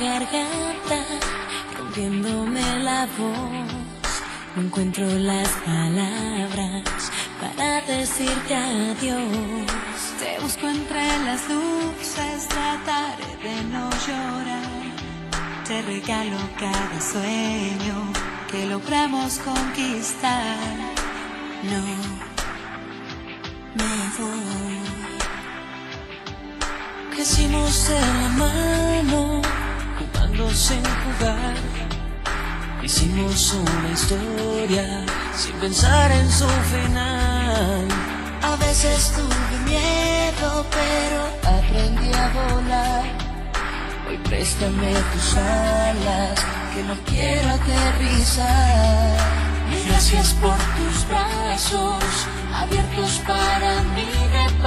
garganta, rompiéndome la voz. No encuentro las palabras para decirte adiós. Te busco entre las luces, trataré de no llorar. Te regalo cada sueño que logramos conquistar. No me voy. Crecimos de la mano, jugando sin jugar. Hicimos una historia sin pensar en su final. A veces tuve miedo, pero aprendí a volar. Hoy préstame tus alas, que no quiero aterrizar. Gracias por tus brazos, abiertos para mí de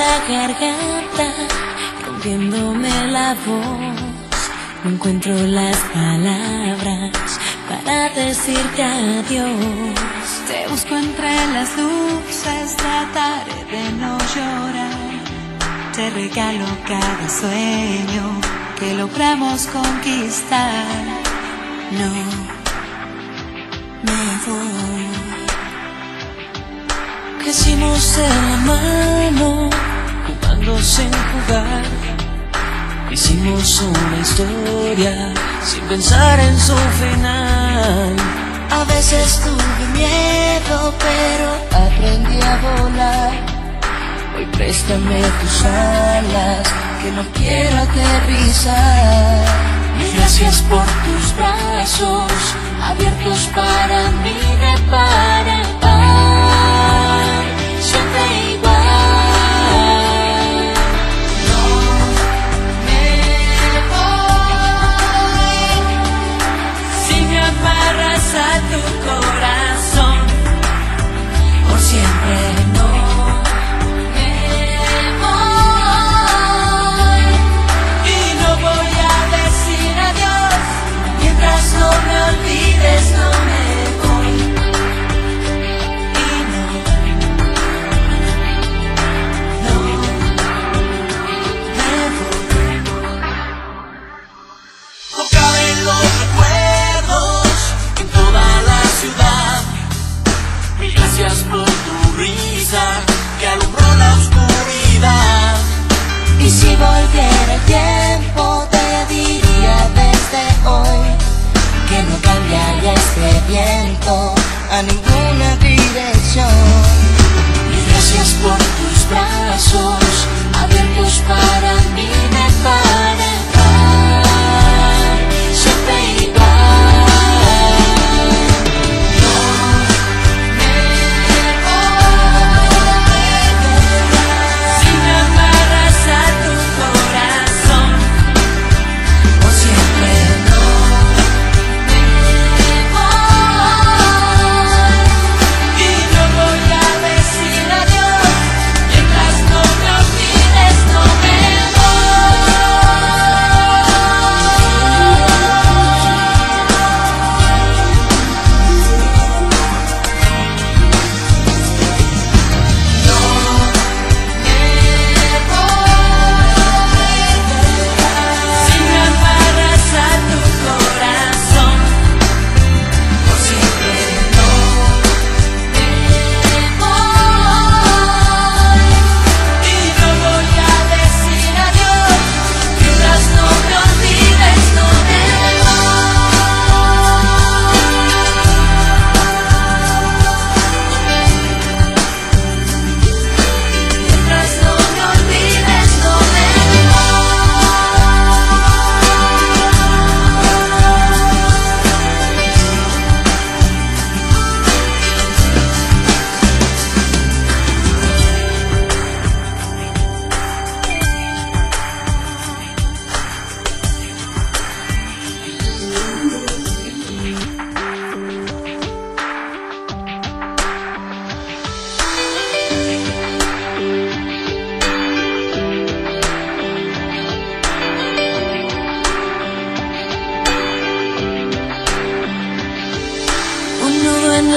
la garganta, rompiéndome la voz. No encuentro las palabras para decirte adiós. Te busco entre las luces, trataré de no llorar. Te regalo cada sueño que logramos conquistar. No me voy. Crecimos de la mano, jugando sin jugar. Hicimos una historia sin pensar en su final. A veces tuve miedo, pero aprendí a volar. Hoy préstame tus alas, que no quiero aterrizar. Y gracias por tus brazos, abiertos para mí de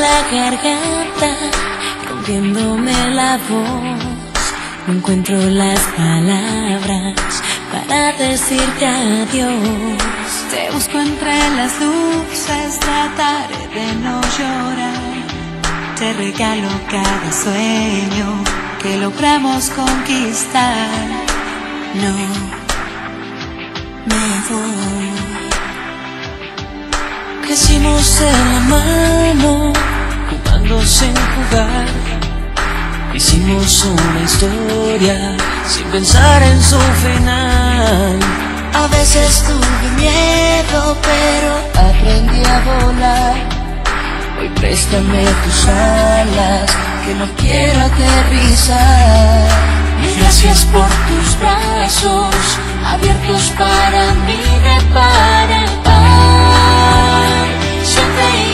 la garganta, rompiéndome la voz. No encuentro las palabras para decirte adiós. Te busco entre las luces, trataré de no llorar. Te regalo cada sueño que logramos conquistar. No me voy. Crecimos de la jugando sin jugar. Hicimos una historia sin pensar en su final. A veces tuve miedo, pero aprendí a volar. Hoy préstame tus alas, que no quiero aterrizar. Gracias por tus brazos, abiertos para mí de par en par. Siempre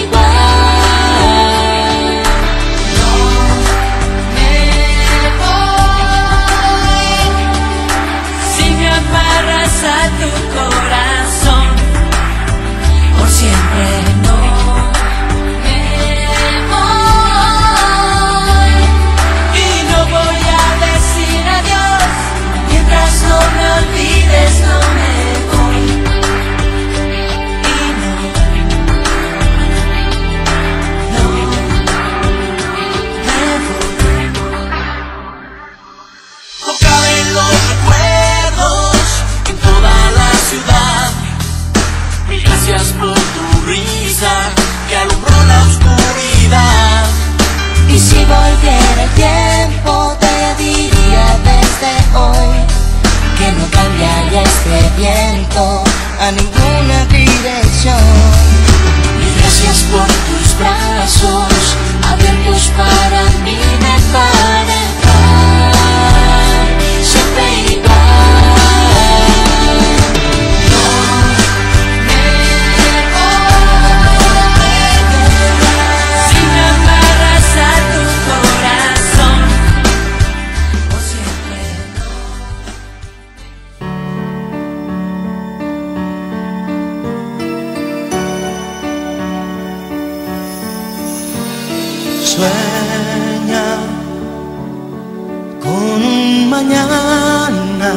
Sueña con un mañana,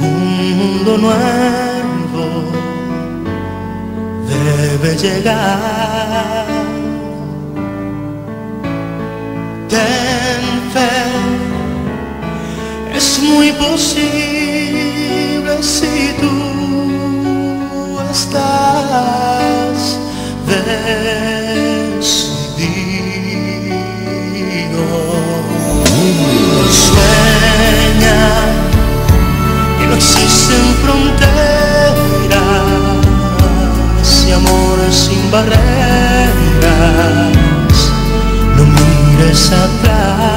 un mundo nuevo debe llegar. Ten fe, es muy posible si tú estás decidido. Fronteras y amor sin barreras. No mires atrás.